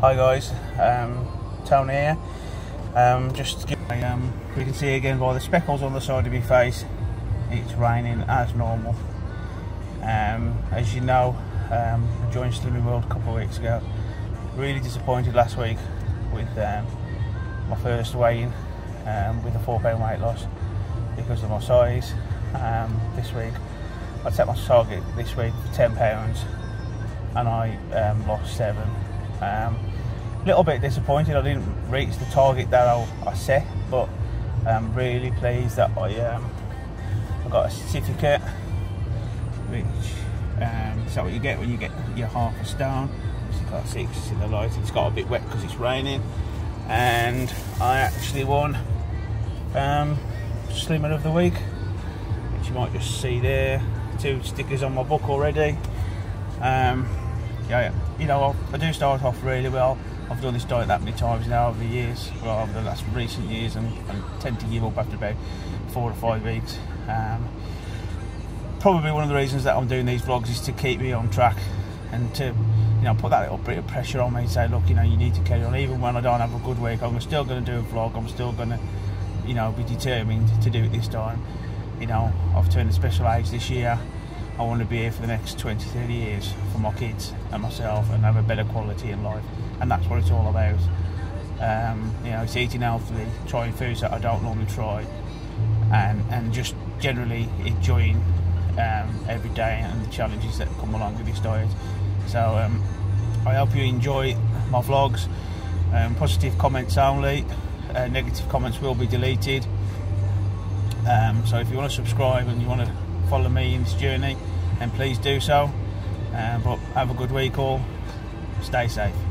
Hi guys, um, Tony here. Um, just um, you can see again by the speckles on the side of my face, it's raining as normal. Um, as you know, um, I joined Slimming World a couple of weeks ago. Really disappointed last week with um, my first weigh-in um, with a four pound weight loss because of my size. Um, this week, I set my target this week for ten pounds, and I um, lost seven. A um, little bit disappointed I didn't reach the target that I, I set, but I'm really pleased that I um, I got a certificate, which um, is that what you get when you get your half a stone. It's got six in the light. It's got a bit wet because it's raining, and I actually won um, Slimmer of the Week, which you might just see there. Two stickers on my book already. Um, yeah, you know, I, I do start off really well. I've done this diet that many times now over the years, well, over the last recent years, and, and tend to give up after about four or five weeks. Um, probably one of the reasons that I'm doing these vlogs is to keep me on track and to, you know, put that little bit of pressure on me and say, look, you know, you need to carry on. Even when I don't have a good week, I'm still going to do a vlog. I'm still going to, you know, be determined to do it this time. You know, I've turned a special age this year. I want to be here for the next 20, 30 years for my kids and myself and have a better quality in life. And that's what it's all about. Um, you know, it's eating healthily, trying foods that I don't normally try, and, and just generally enjoying um, every day and the challenges that come along with this diet. So um, I hope you enjoy my vlogs. Um, positive comments only, uh, negative comments will be deleted. Um, so if you want to subscribe and you want to follow me in this journey, then please do so. Uh, but have a good week all. Stay safe.